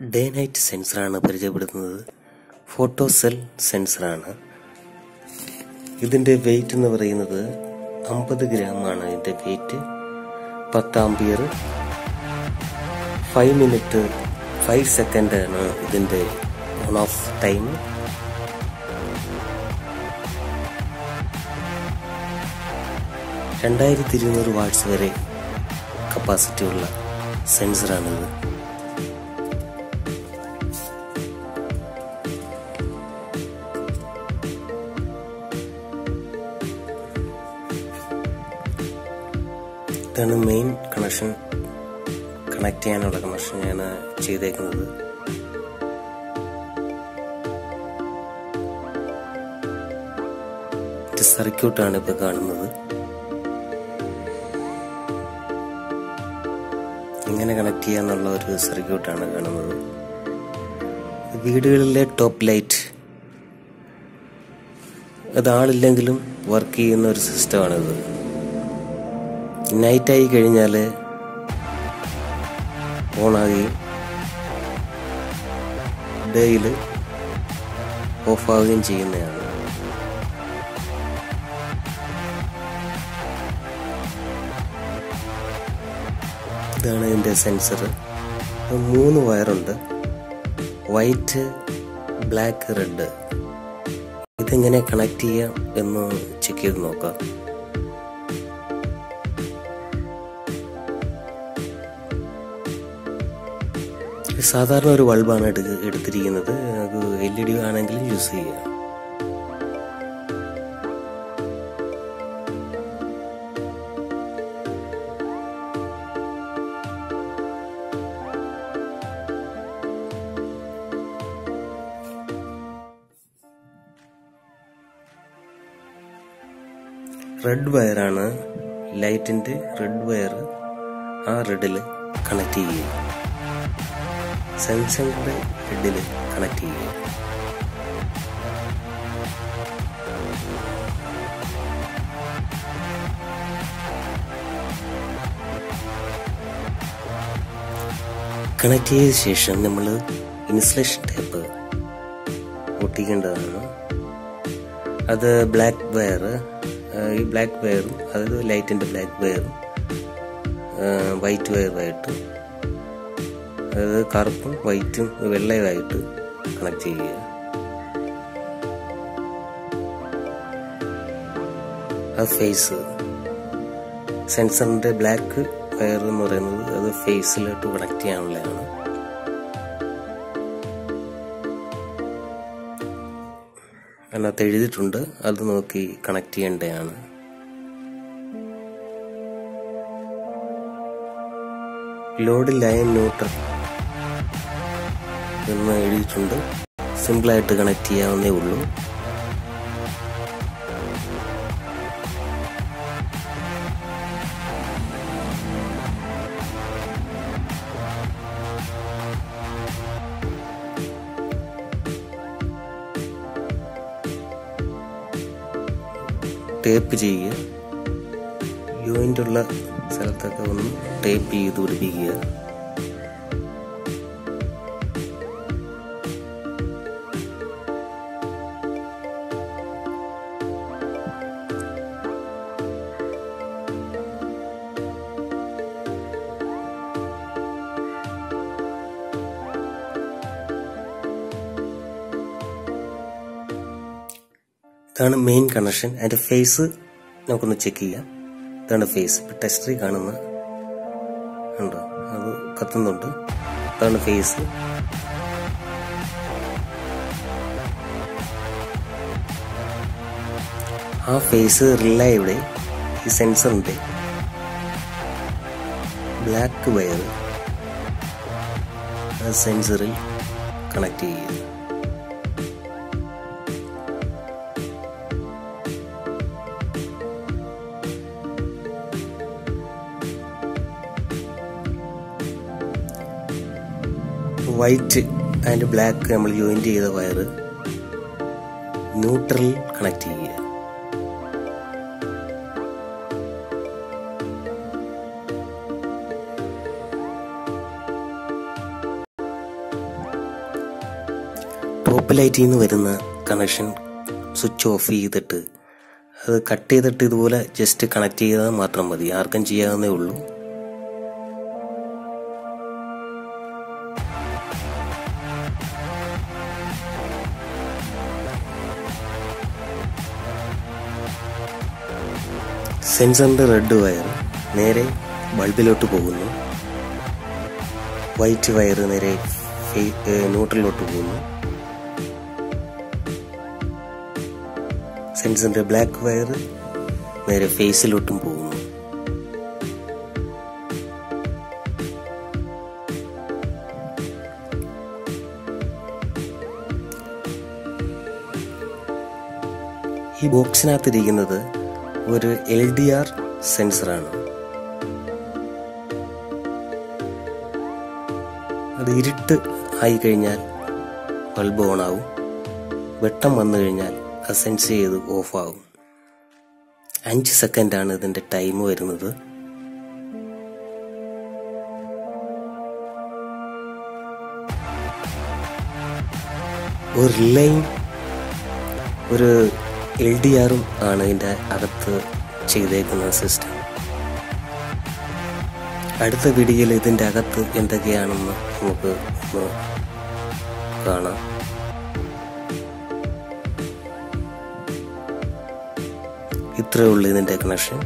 Day night സെൻസറാണ് പരിചയപ്പെടുത്തുന്നത് photo cell സെൻസറാണ്. ഇതിന്റെ wait എന്ന് പറയുന്നത് അമ്പത് ഗ്രാമാണ് ഇതിന്റെ വെയിറ്റ് പത്ത് ampere five minute five second ആണ് ഇതിന്റെ ഓൺ ഓഫ് ടൈം രണ്ടായിരത്തി ഇരുന്നൂറ് വാട്ട്സ് വരെ കപ്പാസിറ്റി ഉള്ള സെൻസറാണിത്. ഇതാണ് മെയിൻ കണക്ഷൻ കണക്ട് ചെയ്യാനുള്ള കണക്ഷൻ ഞാൻ ചെയ്തേക്കുന്നത്. സർക്യൂട്ടാണ് ഇപ്പോൾ കാണുന്നത്. ഇങ്ങനെ കണക്ട് ചെയ്യാന്നുള്ള ഒരു സർക്യൂട്ടാണ് കാണുന്നത്. വീടുകളിലെ ടോപ്പ് ലൈറ്റ് അത് ആളില്ലെങ്കിലും വർക്ക് ചെയ്യുന്ന ഒരു സിസ്റ്റമാണിത് നൈറ്റായി കഴിഞ്ഞാൽ ഓണാകുകയും ഡേയിൽ ഓഫാവുകയും ചെയ്യുന്നതാണ്. ഇതാണ് ഇതിന്റെ സെൻസർ മൂന്ന് വയറുണ്ട്. വൈറ്റ് ബ്ലാക്ക് റെഡ് ഇതെങ്ങനെ കണക്ട് ചെയ്യാം എന്ന് ചെക്ക് ചെയ്ത് നോക്കാം. സാധാരണ ഒരു ബൾബാണ് എടുക്ക എടുത്തിരിക്കുന്നത്. അത് എൽ ഇ ഡി ആണെങ്കിലും യൂസ് ചെയ്യാം. റെഡ് വയറാണ് ലൈറ്റിന്റെ റെഡ് വയർ ആ റെഡിൽ കണക്ട് ചെയ്യുക സെൻസറിന്റെ ഹെഡിൽ കണക്ട് ചെയ്യുക കണക്ട് ചെയ്ത ശേഷം നമ്മൾ ഇൻസുലേഷൻ ടേപ്പ് ഒട്ടിക്കേണ്ടതാണ്. അത് ബ്ലാക്ക് വയർ ഈ ബ്ലാക്ക് വയറും അതായത് ലൈറ്റിന്റെ ബ്ലാക്ക് വയറും വൈറ്റ് വയറുമായിട്ട് അതായത് കറുപ്പും വൈറ്റും വെള്ളയുമായിട്ട് കണക്ട് ചെയ്യുക. ആ ഫേസ് സെൻസറിന്റെ ബ്ലാക്ക് വയർ എന്ന് പറയുന്നത് അത് ഫേസിലോട്ട് കണക്ട് ചെയ്യാനുള്ളതാണ്. അതിനകത്ത് എഴുതിയിട്ടുണ്ട് അത് നോക്കി കണക്ട് ചെയ്യേണ്ടതാണ്. ലോഡ് ലൈൻ ന്യൂട്രൽ എന്ന് എഴുതിയിട്ടുണ്ട്. സിമ്പിളായിട്ട് കണക്ട് ചെയ്യാവുന്നേ ഉള്ളൂ. ടേപ്പ് ചെയ്യുക. ഉള്ള സ്ഥലത്തൊക്കെ ഒന്ന് ടേപ്പ് ചെയ്ത് പിടിപ്പിക്കുക. ഇതാണ് മെയിൻ കണക്ഷൻ അതിന്റെ ഫേസ് നമുക്കൊന്ന് ചെക്ക് ചെയ്യാം. ഇതാണ് ഫേസ് ഇപ്പൊ ടെസ്റ്ററി കാണുന്ന ഉണ്ടോ അത് കത്തുന്നുണ്ട്. ഇതാണ് ഫേസ് ആ ഫേസ് റിലയുടെ ഈ സെൻസറിന്റെ ബ്ലാക്ക് വയർ സെൻസറിൽ കണക്ട് ചെയ്യുക വൈറ്റ് ആൻഡ് ബ്ലാക്ക് നമ്മൾ ജോയിൻ ചെയ്ത വയർ ന്യൂട്രൽ കണക്ട് ചെയ്യുക. ടോപ്പ് ലൈറ്റിൽ നിന്ന് വരുന്ന കണക്ഷൻ സ്വിച്ച് ഓഫ് ചെയ്തിട്ട് അത് കട്ട് ചെയ്തിട്ട് ഇതുപോലെ ജസ്റ്റ് കണക്ട് ചെയ്താൽ മാത്രം മതി. ആർക്കും ചെയ്യാവുന്നേ ഉള്ളൂ. സെൻസറിന്റെ റെഡ് വയർ നേരെ ബൾബിലോട്ട് പോകുന്നു. വൈറ്റ് വയർ നേരെ ന്യൂട്രലിലോട്ട് പോകുന്നു. സെൻസറിന്റെ ബ്ലാക്ക് വയർ നേരെ ഫേസിലോട്ടും പോകുന്നു. ഈ ബോക്സിനകത്തിരിക്കുന്നത് ഒരു എൽ ഡി ആർ സെൻസറാണ്. അത് ഇരുട്ട് ആയി കഴിഞ്ഞാൽ ബൾബ് ഓൺ ആവും വെട്ടം വന്നു കഴിഞ്ഞാൽ അത് സെൻസ് ചെയ്ത് ഓഫ് ആവും അഞ്ച് സെക്കൻഡാണ് ഇതിന്റെ ടൈം വരുന്നത്. ഒരു ലൈൻ ഒരു എൽ ഡി ആറും ആണ് ഇതിന്റെ അകത്ത് ചെയ്തേക്കുന്ന സിസ്റ്റം അടുത്ത വീഡിയോയിൽ ഇതിന്റെ അകത്ത് എന്തൊക്കെയാണെന്ന് നമുക്ക് കാണാം. ഇത്രയേ ഉള്ളൂ ഇതിന്റെ കണക്ഷൻ